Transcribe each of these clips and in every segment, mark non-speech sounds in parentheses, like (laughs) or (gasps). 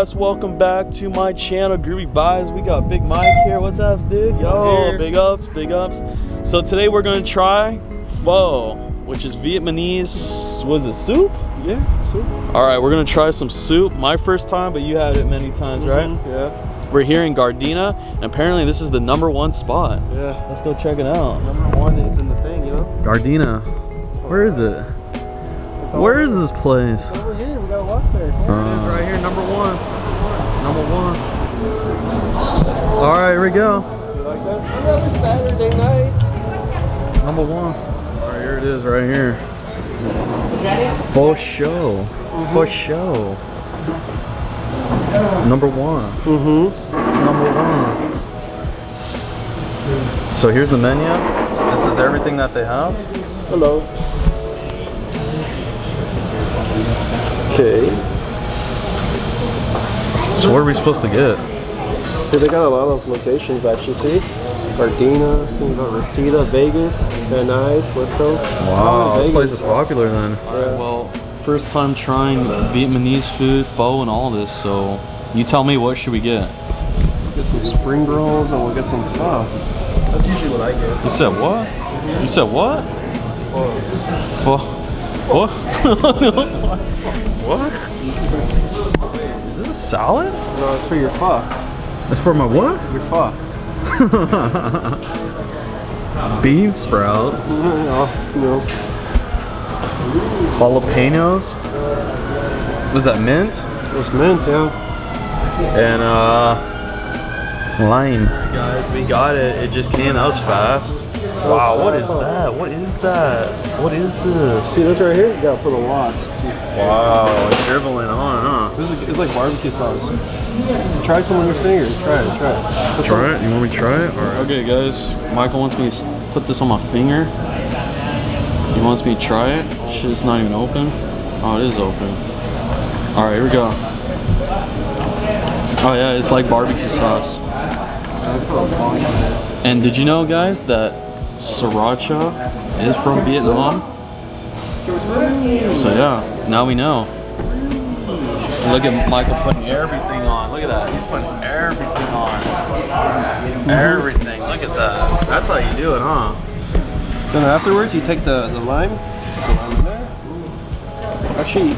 guys? Welcome back to my channel, Groovy Vibes. We got Big Mike here. What's up, dude? Yo, big ups, big ups. So today we're gonna try pho, which is Vietnamese. Was it soup? Yeah, soup. All right, we're gonna try some soup. My first time, but you had it many times, right? Mm -hmm, yeah. We're here in Gardena, and apparently this is the number one spot. Yeah. Let's go check it out. Number one is in the thing, you know? Gardena. Where is it? Where is this place? Over here, we gotta walk there. Uh, right here, number one. Number one. All right, here we go. You like that? Another Saturday night. Number one. All right, here it is, right here. Pho So. Mm-hmm. Pho So. Number one. Mm-hmm. Number one. So here's the menu. This is everything that they have. Hello. Okay. So what are we supposed to get? So they got a lot of locations actually, see? Gardena, see, we got Reseda, Vegas, Van Nuys, West Coast. Wow, this place Vegas. is popular then. Yeah. Well, first time trying Vietnamese food, pho and all this, so you tell me what should we get? Get some spring rolls and we'll get some pho. That's usually what I get. You said what? You said what? Pho. Pho. What? (laughs) (laughs) what? Is this a salad? No, it's for your pho. It's for my what? Your pho. (laughs) Bean sprouts, No, no. jalapenos. Was that mint? It's mint, yeah. And uh, lime. Guys, we got it. It just came. That was fast. Wow, what is that? What is that? What is this? See this right here? You gotta put a lot. Wow, it's dribbling on, huh? This is it's like barbecue sauce. Try some on your finger. Try it. Try it. That's Try it? You want me to try it? Alright. Okay, guys. Michael wants me to put this on my finger. He wants me to try it. Shit's not even open. Oh, it is open. Alright, here we go. Oh, yeah, it's like barbecue sauce. I put a bunch on it. And did you know, guys, that sriracha is from Vietnam? So, yeah, now we know. Look at Michael putting everything on. Look at that. He's putting everything on. Everything. Look at that. That's how you do it, huh? Then afterwards, you take the, the lime. Put the lime in there. Actually,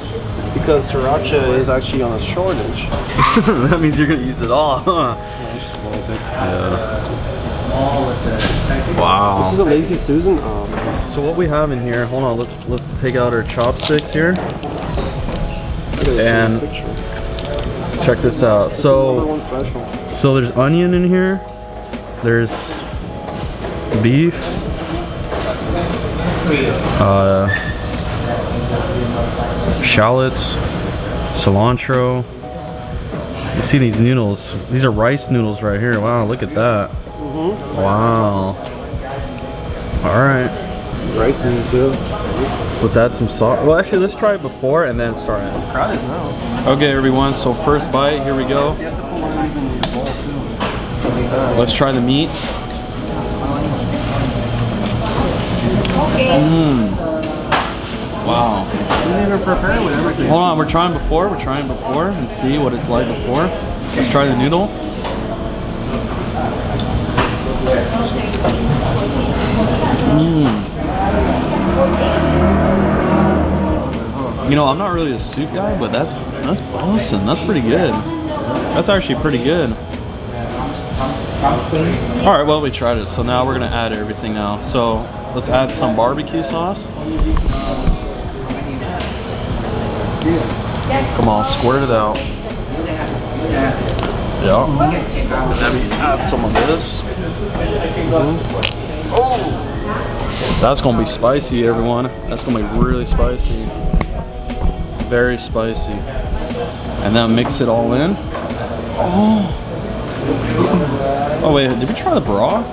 because sriracha is actually on a shortage. (laughs) that means you're gonna use it all, huh? Yeah, just a little bit. Yeah. Wow. This is a lazy Susan. Man. So what we have in here? Hold on. Let's let's take out our chopsticks here. Look at this And- Check this out. Number So so there's onion in here. There's beef. Uh, shallots, cilantro. You see these noodles? These are rice noodles right here. Wow, look at that. Mm-hmm. Wow. All right. Rice noodles too. Let's add some salt. Well, actually, let's try it before and then start it. Crowded now. Okay, everyone. So first bite. Here we go. You have to put one of these in your bowl too. Let's try the meat. Mmm. Wow. You didn't even prepare with everything. Hold on, we're trying before. We're trying before and see what it's like before. Let's try the noodle. Mmm. You know, I'm not really a soup guy, but that's that's awesome. That's pretty good. That's actually pretty good. All right, well, we tried it, so now we're gonna add everything now. So let's add some barbecue sauce. Come on, squirt it out. Yeah. And then we add some of this. Mm-hmm. Oh! That's gonna be spicy, everyone. That's gonna be really spicy. Very spicy. And then mix it all in. Oh! Oh wait, did we try the broth?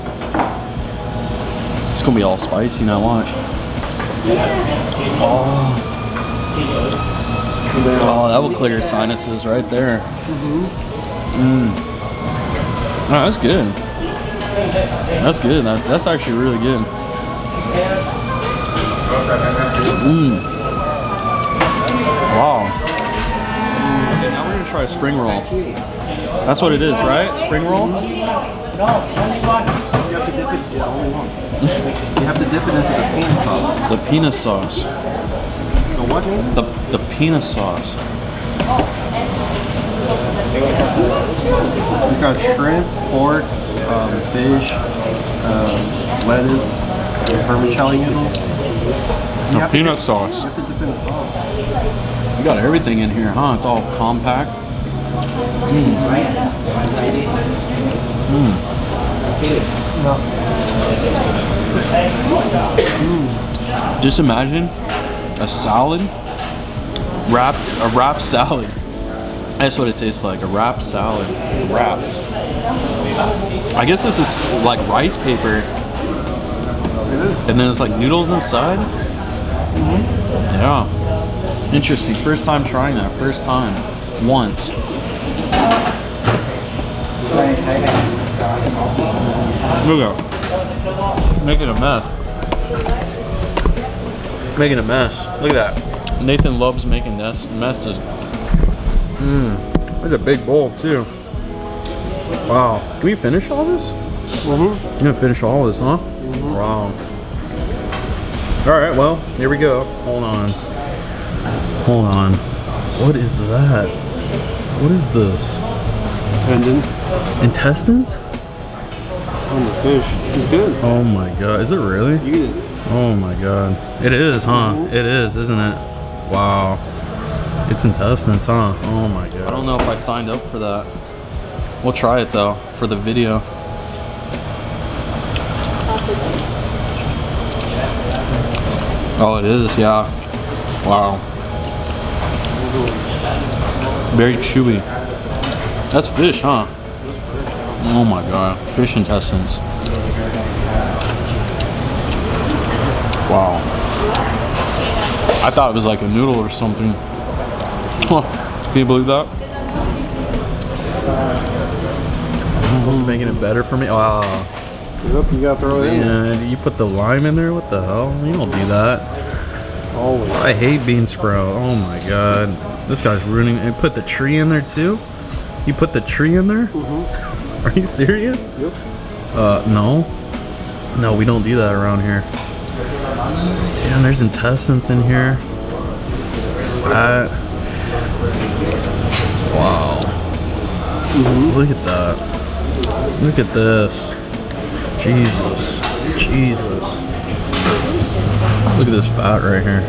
It's gonna be all spicy now, watch. Oh. Oh, that will clear your sinuses right there. Mm. Oh, that's good. That's good. That's that's actually really good. Mmm. Wow. Okay, now we're gonna try a spring roll. That's what it is, right? Spring roll? You have to dip it. Yeah, only one. (laughs) you have to dip it into the peanut sauce. The peanut sauce. The what? The the peanut sauce. We've got shrimp, pork, um, fish, um, lettuce, and vermicelli noodles. You The to peanut dip- sauce. You have to dip in the sauce. You got everything in here, huh? It's all compact. Just imagine a salad wrapped a wrapped salad. That's what it tastes like, a wrapped salad. Wrapped. I guess this is like rice paper. And then it's like noodles inside. Mm-hmm. Yeah. Interesting. First time trying that. First time. Once. At Making a mess. Making a mess. Look at that. Nathan loves making this messes. Mmm. That's a big bowl too. Wow. Can we finish all this? Mm-hmm. You're gonna finish all this, huh? Mm -hmm. Wow. Alright, well, here we go. Hold on. Hold on. What is that? What is this? Tendon Intestines? on the fish. It's good. Oh my god. Is it really? Oh my god. It is, huh? Mhm. It is, isn't it? Wow. It's intestines, huh? Oh my god. I don't know if I signed up for that. We'll try it though, for the video. Oh, it is, yeah. Wow. Very chewy. That's fish, huh? Oh my god. Fish intestines. Wow. I thought it was like a noodle or something. Huh. Can you believe that? Oh, making it better for me. Wow. Yep, you gotta throw it in. there. You put the lime in there? What the hell? You don't do that. Always. I hate bean sprout. Oh my god. This guy's ruining it. Put the tree in there too? You put the tree in there? Mm-hmm. Are you serious? Yep. Uh, no. No, we don't do that around here. Damn, there's intestines in here. Fat. Wow. Mm-hmm. Look at that. Look at this. Jesus. Jesus. Look at this fat right here.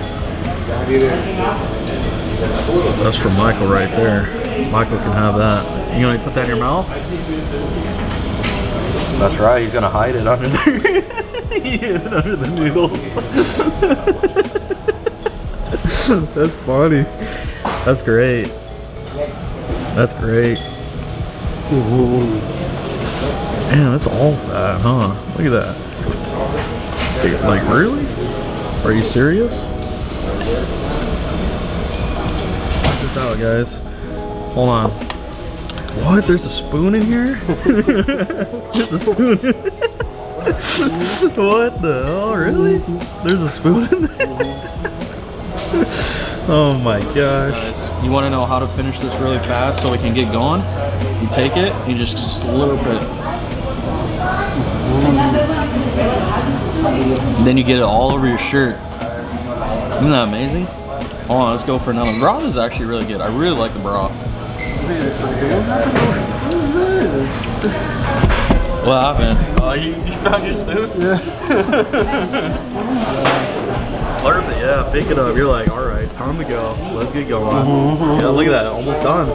That's for Michael right there. Michael can have that. You gonna put that in your mouth? That's right, he's gonna hide it under there. (laughs) It under the noodles. (laughs) That's funny. That's great. That's great. Man, that's all fat, huh? Look at that. Like, really? Are you serious? Check this out, guys. Hold on. What? There's a spoon in here? (laughs) There's a spoon (laughs) What the hell? Really? There's a spoon in there? (laughs) oh my gosh. You want to know how to finish this really fast so we can get going? You take it, you just slurp it. Then you get it all over your shirt. Isn't that amazing? Hold on, let's go for another. Broth is actually really good. I really like the broth. Wait a second. What's happening? What is this? What happened? Oh, you, you found your spoon? Yeah. (laughs) Slurp it, yeah. Pick it up. You're like, all right, time to go. Let's get going. Mhm. Yeah, look at that. Almost done.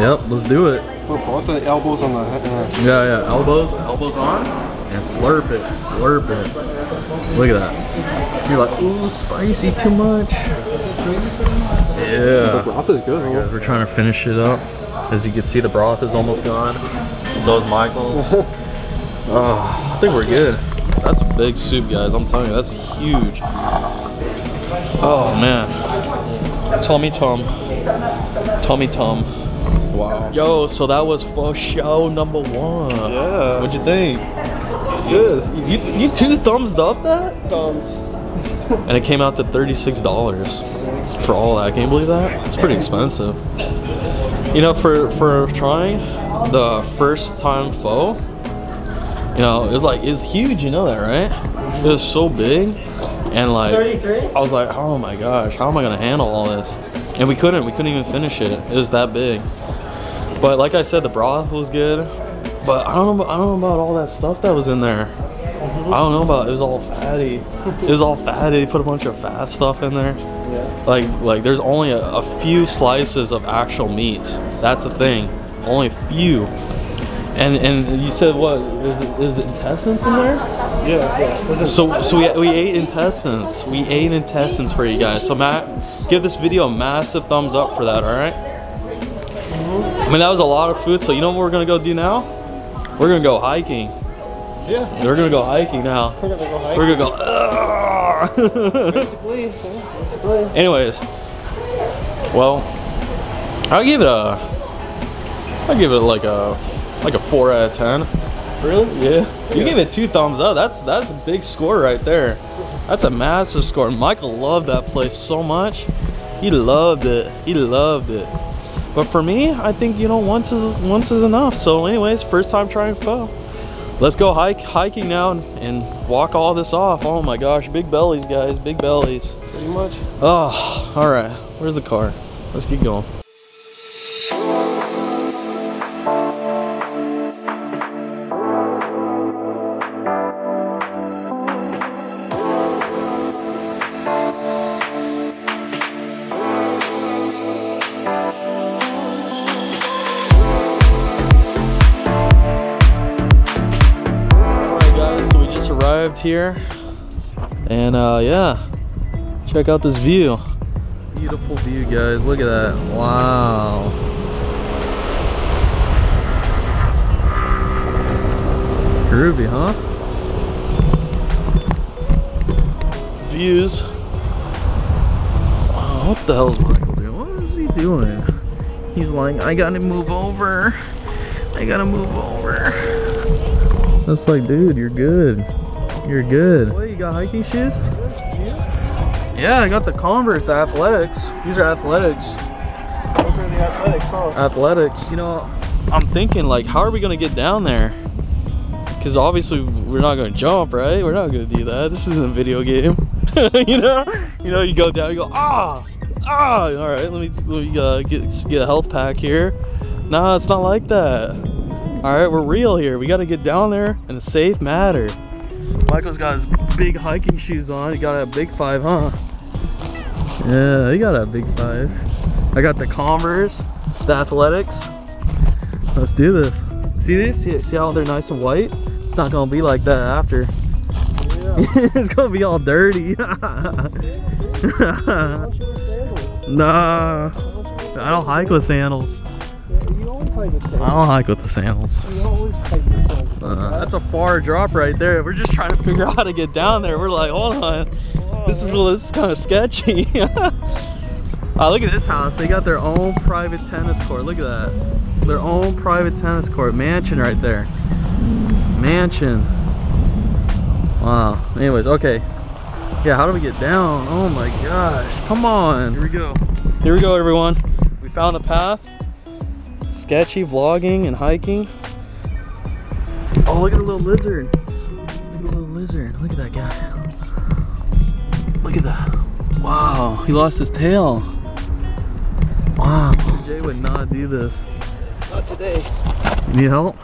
Yep, let's do it. Put both the elbows on the. Uh, Yeah, yeah. Elbows, elbows on, and slurp it, slurp it. Look at that. You're like, ooh, spicy too much. Yeah. the Yeah. broth is good. Guys, we're trying to finish it up. As you can see, the broth is almost gone. So is Michael's. oh, (laughs) I think we're good. That's a big soup, guys. I'm telling you, that's huge. Oh man. Tommy Tom. Tommy Tom. Wow. Yo, so that was Pho So number one. Yeah. What'd you think? It's good. You, you two thumbs up that? Thumbs. (laughs) and it came out to $36 for all that. Can you believe that? It's pretty expensive. You know, for for trying the first time pho, you know, it's like it's huge. You know that, right? It was so big, and like 33? I was like, oh my gosh, how am I gonna handle all this? And we couldn't. We couldn't even finish it. It was that big. But like I said, the broth was good. But I don't know. I don't know about all that stuff that was in there. I don't know about. It was all fatty. It was all fatty. They put a bunch of fat stuff in there. Yeah. Like like there's only a, a few slices of actual meat. That's the thing. Only a few. And and you said what? There's there's intestines in there. Yeah, yeah. So so we, we ate intestines. We ate intestines for you guys. So Matt, give this video a massive thumbs up for that. All right. Mm-hmm. I mean that was a lot of food. So you know what we're gonna go do now? We're gonna go hiking. Yeah. We're gonna go hiking now. We're gonna go hike. We're gonna go. basically, basically. Anyways, well, I'll give it a, I'll give it like a, like a four out of ten. Really? Yeah. You Yeah. gave it two thumbs up. That's that's a big score right there. That's a massive score. Michael loved that place so much. He loved it. He loved it. But for me, I think you know once is once is enough. So, anyways, first time trying pho. Let's go hike hiking now and, walk all this off. Oh my gosh, big bellies, guys, big bellies. Pretty much. Oh, all right. Where's the car? Let's keep going. Here, and uh, yeah, check out this view. Beautiful view, guys. Look at that. Wow. Groovy, huh? Views. Wow, what the hell's Michael doing? What is he doing? He's like, I gotta move over. I gotta move over. That's like, dude, you're good. You're good. What, you got hiking shoes? Yeah, I got the Converse, the athletics. These are athletics. Those are the athletics, huh? Athletics. You know, I'm thinking like, how are we gonna get down there? Because obviously we're not gonna jump, right? We're not gonna do that. This isn't a video game. (laughs) you know, you know, you go down, you go ah, ah. All right, let me let me uh, get get a health pack here. Nah, it's not like that. All right, we're real here. We got to get down there in a safe manner. Michael's got his big hiking shoes on. He got a big five, huh? Yeah, he got a big five. I got the Converse, the Athletics. Let's do this. See this? See, see how they're nice and white? It's not gonna be like that after. Yeah. (laughs) it's gonna be all dirty. (laughs) nah, I don't hike with sandals. Always hike I don't hike with the sandals. You always hike with. Uh, that's a far drop right there. We're just trying to figure out how to get down there. We're like, hold on, this is this is kind of sketchy. oh, (laughs) look at this house. They got their own private tennis court. Look at that. Their own private tennis court. Mansion right there. Mansion. Wow. Anyways, okay. Yeah, how do we get down? Oh my gosh. Come on. Here we go. Here we go, everyone. We found the path. Sketchy vlogging and hiking. Oh, look at the little lizard. Look at the little lizard. Look at that guy. Look at that. Wow, he lost his tail. Wow, Jay would not do this. Not today. Need help?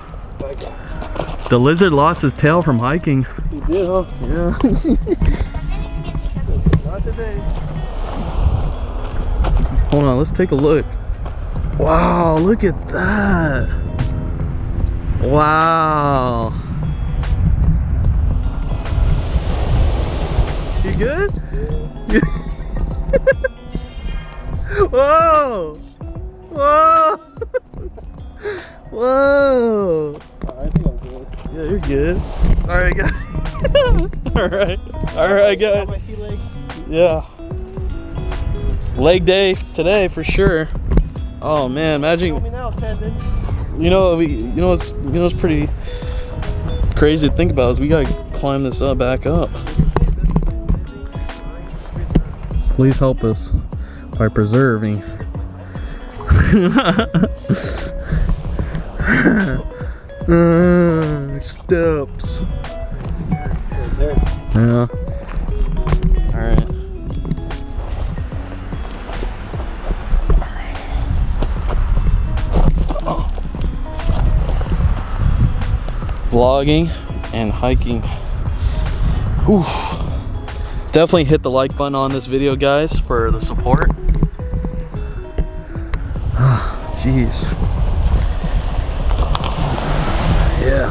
The lizard lost his tail from hiking. you did, huh? Yeah. (laughs) Not today. Hold on, let's take a look. Wow, look at that. Wow. You good? (laughs) Whoa! Whoa! (laughs) Whoa! I think I'm good. Yeah, you're good. All right, guys. (laughs) All right. All right, guys. Got my sea legs. Yeah. Leg day today for sure. Oh man, imagine Show me now, tendons. you know we you know it's you know it's pretty crazy to think about is we gotta climb this up back up. please help us by preserving. (laughs) uh, steps. Yeah. Vlogging and hiking. Whew. Definitely hit the like button on this video, guys, for the support. (sighs) Jeez. Yeah.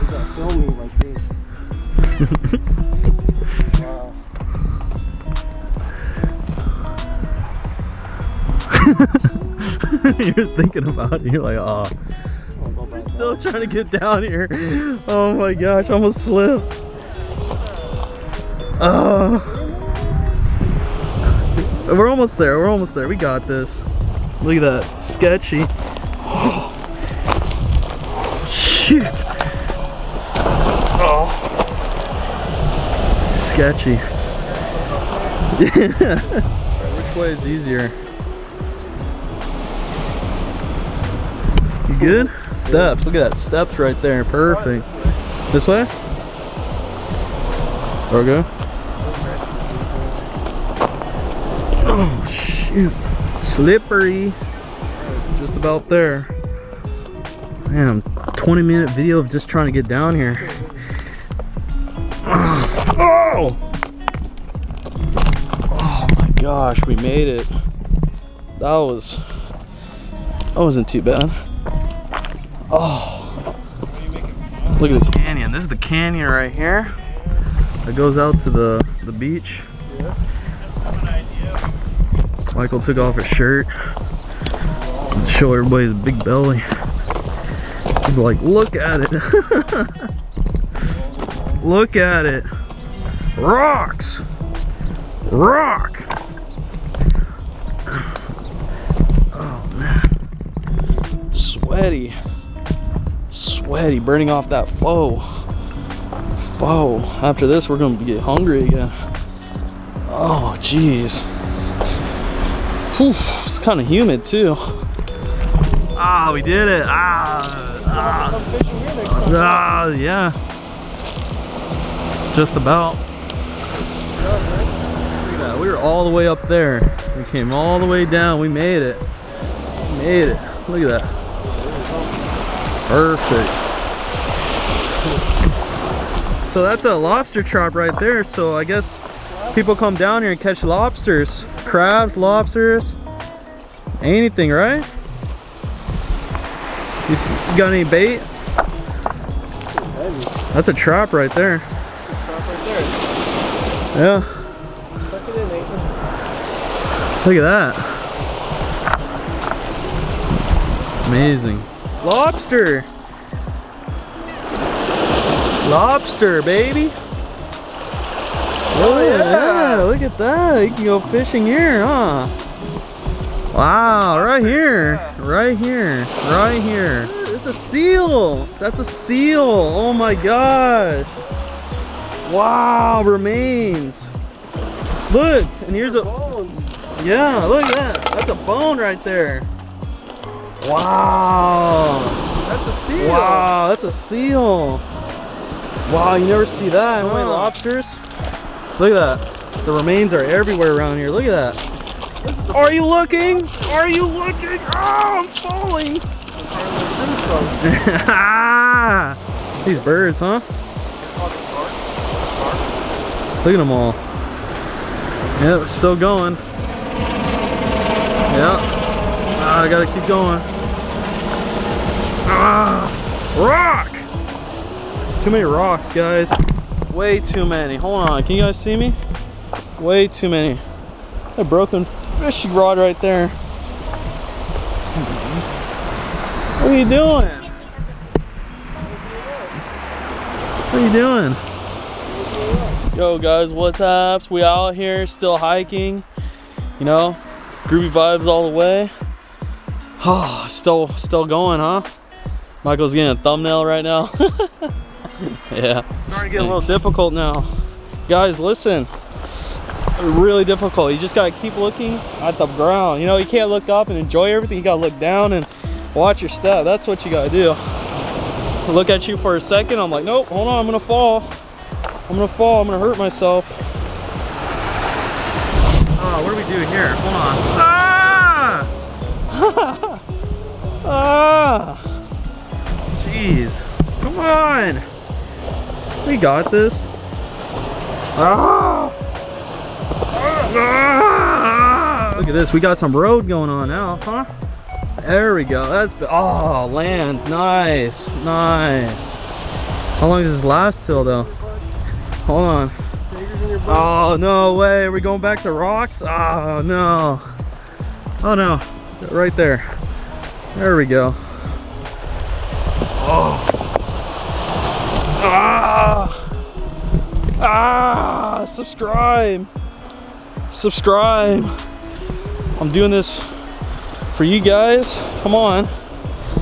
You gotta film me like this. wow. (laughs) You're thinking about it. You're like, oh. Still trying to get down here. Oh my gosh, almost slipped. Oh. We're almost there. We're almost there. We got this. Look at that. Sketchy. (gasps) Oh, shoot. Oh. Sketchy. (laughs) Which way is easier? You good? Steps. Look at that. Steps right there. Perfect. This way? Okay. Oh, shoot. Slippery. Just about there. Man, 20 minute video of just trying to get down here. Oh. oh! Oh my gosh, we made it. That was, that wasn't too bad. Oh, look at the canyon. This is the canyon right here. That goes out to the, the beach. Michael took off his shirt. to Show everybody his big belly. He's like, look at it. (laughs) look at it. Rocks. Rock. Oh man. Sweaty. Sweaty, burning off that pho. Pho. After this, we're gonna get hungry again. Oh, jeez. It's kind of humid too. Ah, we did it. Ah, ah, ah, yeah. Just about. That. We were all the way up there. We came all the way down. We made it. We made it. Look at that. Perfect. So that's a lobster trap right there. So I guess people come down here and catch lobsters. Crabs, lobsters, anything, right? You, got any bait? That's a trap right there. Yeah. Look at that. Amazing. Lobster. Lobster, baby. Oh, oh yeah. Look at that. You can go fishing here, huh? Wow, right here. Right here. Right here. It's a seal. That's a seal. Oh my gosh. Wow, remains. Look, and here's a yeah, look at that. That's a bone right there. Wow. That's a seal. Wow, that's a seal. Wow, you never see that. So huh? many lobsters. Look at that. The remains are everywhere around here. Look at that. This is the Are you looking? Are you looking? Oh, I'm falling. (laughs) These birds, huh? Look at them all. Yeah, it's still going. Yeah. Ah, I gotta keep going. Ah, rock! Too many rocks, guys. Way too many. Hold on, can you guys see me? Way too many. A broken fishing rod right there. What are you doing? What are you doing? Yo guys, what's up? We out here still hiking. You know, groovy vibes all the way. Oh, (sighs) still still going, huh? Michael's getting a thumbnail right now. (laughs) (laughs) yeah. Starting to get a little difficult now. Guys, listen. really difficult. You just gotta keep looking at the ground. You know, you can't look up and enjoy everything. You gotta look down and watch your step. That's what you gotta do. look at you for a second. I'm like, nope, hold on, I'm gonna fall. I'm gonna fall, I'm gonna hurt myself. Oh, what do we do here? Hold on. Ah! (laughs) ah! Jeez. Come on. We got this. Ah! ah! Look at this. We got some road going on now, huh? There we go. That's oh land. Nice. Nice. How long does this last till though? Hold on. Oh no way. Are we going back to rocks? Oh no. Oh no. Right there. There we go. Oh. Ah! Ah! Subscribe! Subscribe! I'm doing this for you guys. Come on.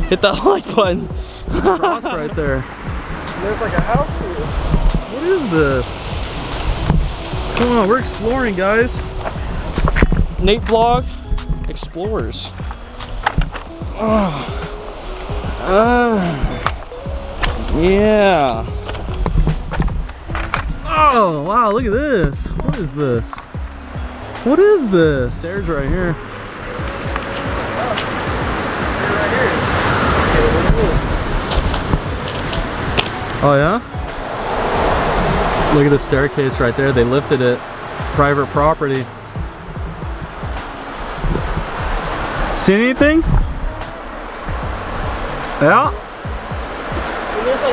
Hit that (laughs) like button. Rocks right (laughs) there. There's like a house here. What is this? Come on, we're exploring, guys. Nate Vlog Explorers. Oh. Uh. Yeah. Oh, wow, look at this. What is this? What is this? Stairs right here. Oh yeah? Look at the staircase right there. They lifted it. Private property. See anything? Yeah?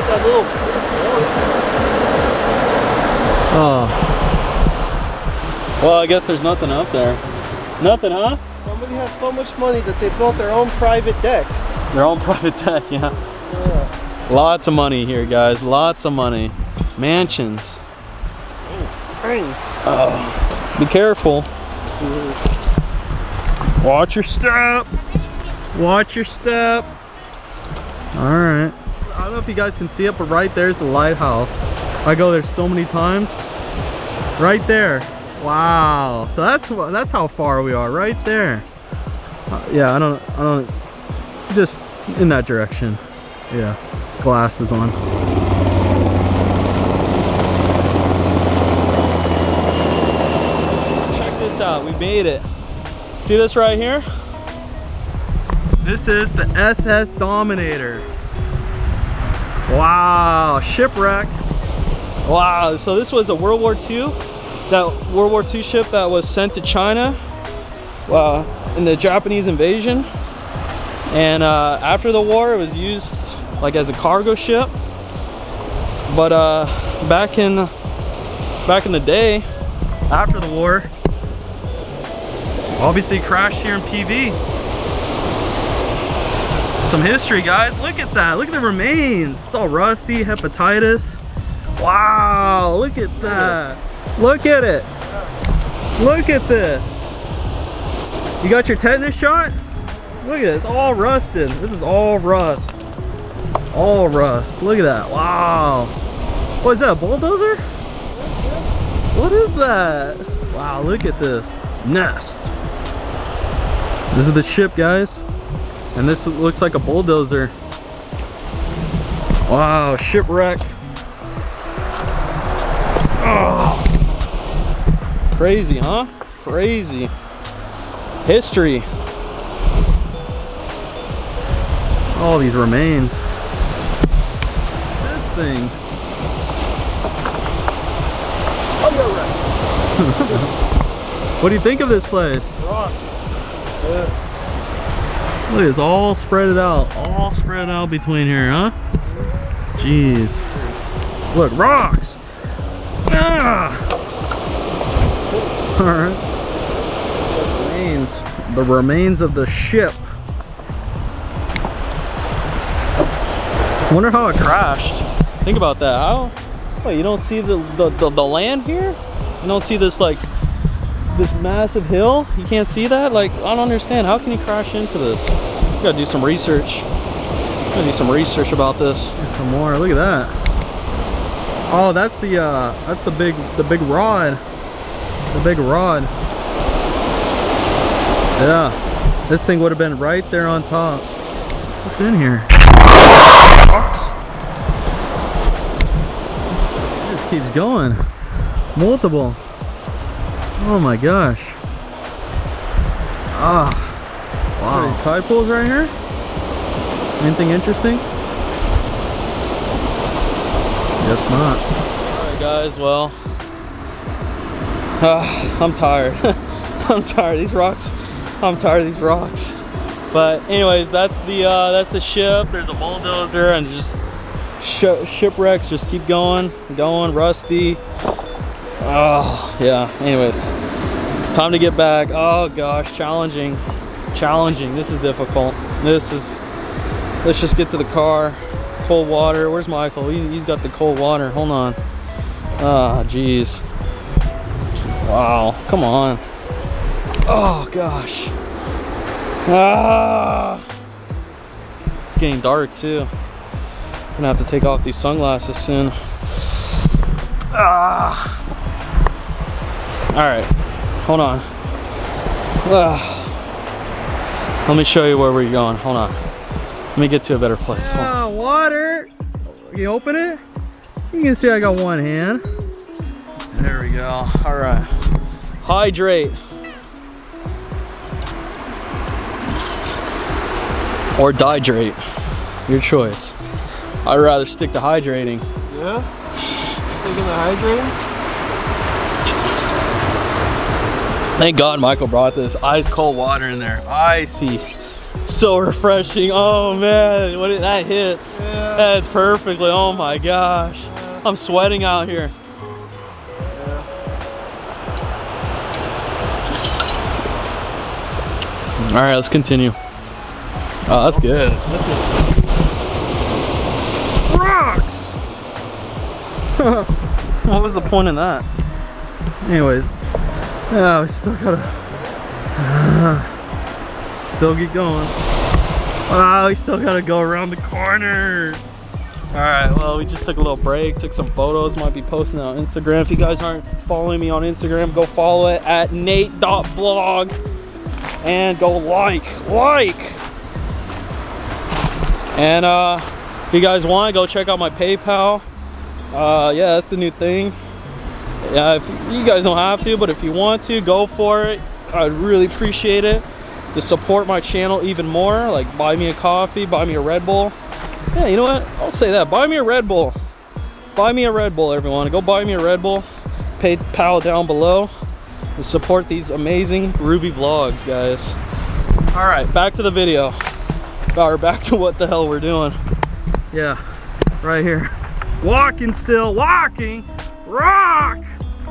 There's like that little. Oh. Well, I guess there's nothing up there. Nothing, huh? Somebody has so much money that they built their own private deck. Their own (laughs) private deck, yeah. Yeah. Lots of money here, guys. Lots of money. Mansions. Oh. Be careful. Mm-hmm. Watch your step. Watch your step. All right. I don't know if you guys can see it, but right there's the lighthouse. I go there so many times. Right there. Wow. So that's that's how far we are. Right there. Uh, yeah, I don't I don't just in that direction. Yeah. Glasses on. Check this out. We made it. See this right here? This is the SS Dominator. Wow, shipwreck. Wow, so this was a World War II, that World War II ship that was sent to China uh, in the Japanese invasion. And uh, after the war, it was used like as a cargo ship. But uh, back in back in the day, after the war, obviously crashed here in PV some history guys. Look at that. Look at the remains. It's all rusty hepatitis. Wow look at that. Look at it. Look at this. You got your tetanus shot? Look at this all rusted this is all rust. All rust. Look at that. Wow. What is that a bulldozer? What is that? Wow look at this. Nest. This is the ship guys and this looks like a bulldozer. Wow, shipwreck. Oh. Crazy, huh? Crazy. History. All these remains. This thing. (laughs) what do you think of this place? Rocks. Yeah. Look, it's all spread out, all spread out between here, huh? Jeez. Look, rocks. Ah! All right. Remains, the remains of the ship. Wonder how it crashed. Think about that. How? Oh, you don't see the, the, the, the land here? You don't see this like this massive hill you can't see that like i don't understand how can you crash into this you gotta do some research gotta do some research about this some more look at that oh that's the uh that's the big the big rod the big rod. Yeah, this thing would have been right there on top. What's in here? It just keeps going. Multiple. Oh my gosh. Ah. Wow. These tide pools right here? Anything interesting? Guess not. Alright guys, well. Uh, I'm tired. (laughs) I'm tired. These rocks. I'm tired of these rocks. But anyways, that's the uh, that's the ship. There's a bulldozer and just sh shipwrecks just keep going, going, rusty. Oh yeah. Anyways, time to get back. Oh gosh, challenging, challenging. This is difficult. This is. Let's just get to the car. Cold water. Where's Michael? He, he's got the cold water. Hold on. Ah, oh, jeez. Wow. Come on. Oh gosh. Ah. It's getting dark too. I'm gonna have to take off these sunglasses soon. Ah. All right, hold on. Ah. Let me show you where we're going. Hold on. Let me get to a better place. Water. You open it? You can see I got one hand. There we go. All right. Hydrate. Or dihydrate. Your choice. I'd rather stick to hydrating. Yeah? Sticking to hydrating? Thank God Michael brought this ice cold water in there. Icy. So refreshing. Oh man, what it, that hits. Yeah. That's perfectly. Oh my gosh. Yeah. I'm sweating out here. Yeah. All right, let's continue. Oh, that's good. That's good. Rocks! (laughs) what was the point in that? Anyways, yeah, we still gotta (sighs) still get going. Wow, we still gotta go around the corner. All right, well, we just took a little break, took some photos, might be posting on Instagram. If you guys aren't following me on Instagram, go follow it at nate.vlog and go like, like, and uh, if you guys want, to go check out my PayPal. Uh, yeah, that's the new thing. Yeah, if you guys don't have to, but if you want to, go for it. I'd really appreciate it to support my channel even more. Like buy me a coffee, buy me a Red Bull. Yeah, you know what? I'll say that. Buy me a Red Bull. Buy me a Red Bull, everyone. Go buy me a Red Bull. PayPal down below. To support these amazing Ruby vlogs, guys. All right, back to the video or back to what the hell we're doing. Yeah, right here. Walking still, walking, rock,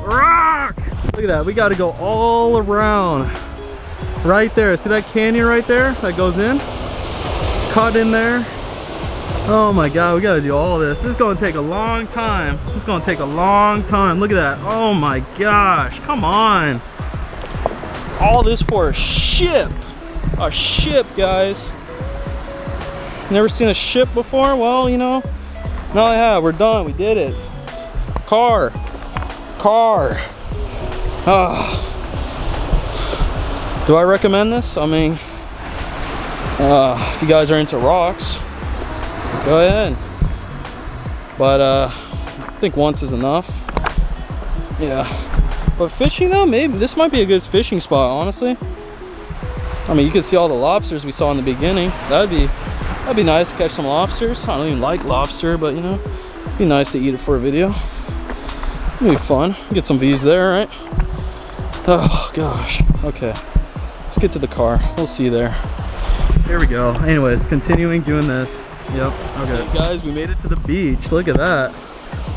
rock. Look at that, we gotta go all around. Right there, see that canyon right there that goes in? Cut in there. Oh my God, we gotta do all this. This is gonna take a long time. This is gonna take a long time. Look at that, oh my gosh, come on. All this for a ship, a ship, guys. Never seen a ship before? Well, you know, now I have. We're done. We did it. Car. Car. Ah. Do I recommend this? I mean, uh, if you guys are into rocks, go ahead. But uh, I think once is enough. Yeah. But fishing though, maybe this might be a good fishing spot, honestly. I mean, you can see all the lobsters we saw in the beginning. That'd be That'd be nice to catch some lobsters. I don't even like lobster, but you know, be nice to eat it for a video. Be fun. Get some views there, right? Oh gosh. Okay. Let's get to the car. We'll see you there. Here we go. Anyways, continuing doing this. Yep. Okay. Hey guys, we made it to the beach. Look at that.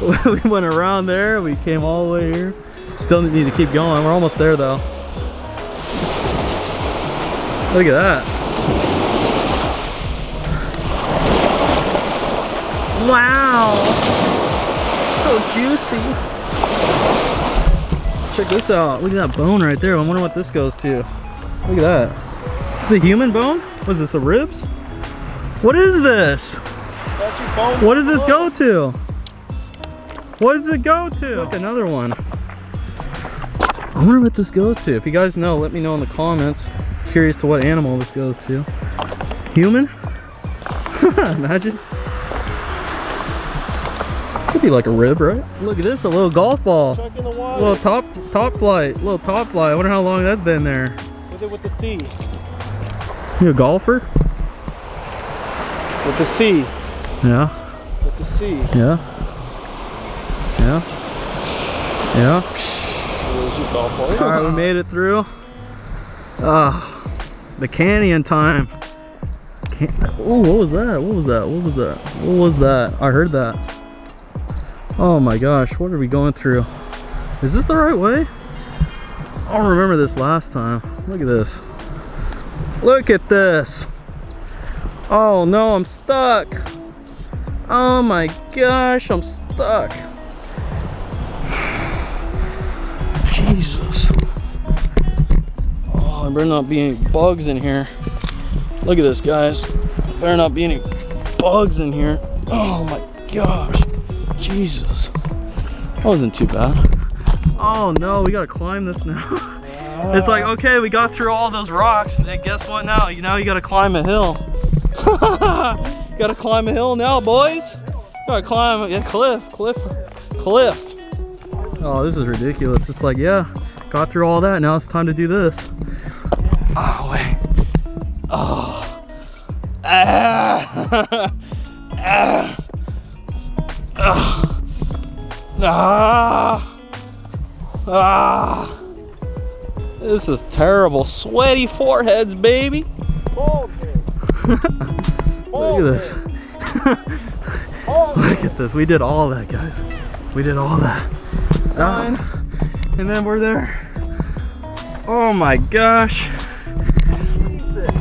(laughs) we went around there. We came all the way here. Still need to keep going. We're almost there though. Look at that. Wow. So juicy. Check this out. Look at that bone right there. I wonder what this goes to. Look at that. Is it a human bone? Was this, the ribs? What is this? What does this go to? What does it go to? Look, another one. I wonder what this goes to. If you guys know, let me know in the comments. Curious to what animal this goes to. Human? (laughs) Imagine. Be like a rib, right? Look at this, a little golf ball. Chuck the A water. little top top flight. little top flight. I wonder how long that's been there. With it with the sea. You a golfer? With the sea. Yeah. With the sea. Yeah. Yeah. Yeah. All right, we made it through. Ah, the canyon time. Can oh, what was that? What was that? What was that? What was that? I heard that. Oh my gosh, what are we going through? Is this the right way? I don't remember this last time. Look at this. Look at this. Oh no, I'm stuck. Oh my gosh, I'm stuck. Jesus. Oh, there better not be any bugs in here. Look at this, guys. There better not be any bugs in here. Oh my gosh. Jesus. That wasn't too bad. Oh no, we gotta climb this now. (laughs) it's like, okay, we got through all those rocks. And guess what now? You Now you gotta climb a hill. (laughs) gotta climb a hill now, boys. Gotta climb a cliff, cliff, cliff. Oh, this is ridiculous. It's like, yeah, got through all that. Now it's time to do this. Oh, wait. Oh. Ah. (laughs) Ah. Ah. Ah. This is terrible. Sweaty foreheads, baby. (laughs) Look at this. (laughs) Look at this. We did all that, guys. We did all that. Sign. And then we're there. Oh my gosh.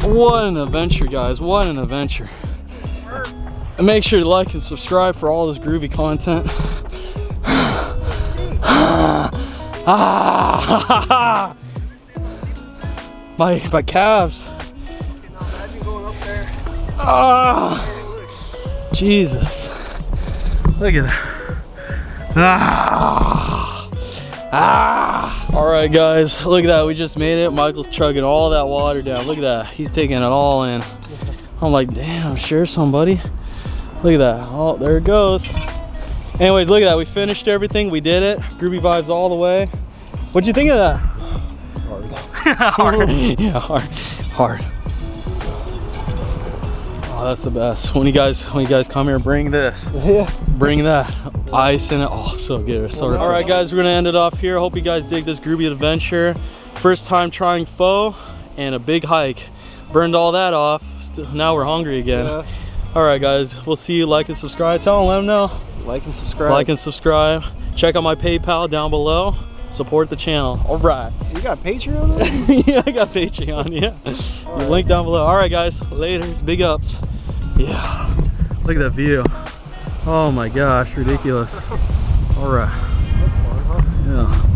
What an adventure, guys. What an adventure. And make sure to like and subscribe for all this groovy content. Ah, (laughs) my, my calves. Imagine going up there. Ah, Jesus. Look at that. Ah, ah. All right, guys, look at that. We just made it. Michael's chugging all that water down. Look at that. He's taking it all in. I'm like, damn, sure, somebody. Look at that. Oh, there it goes. Anyways, look at that. We finished everything. We did it. Groovy vibes all the way. What'd you think of that? (laughs) hard. (laughs) yeah, hard. Hard. Oh, that's the best. When you guys when you guys come here, bring this. (laughs) Yeah. Bring that. Ice in it. Oh, so good. So All right, guys, we're gonna end it off here. Hope you guys dig this groovy adventure. First time trying pho and a big hike. Burned all that off. Still, now we're hungry again. Yeah. All right, guys. We'll see you. Like and subscribe. Tell them, let them know. Like and subscribe. Like and subscribe. Check out my PayPal down below. Support the channel. All right. You got (laughs) Patreon? yeah, I got Patreon. Yeah. link down below. All right, guys. Later. It's big ups. Yeah. Look at that view. Oh my gosh, ridiculous. All right. Yeah.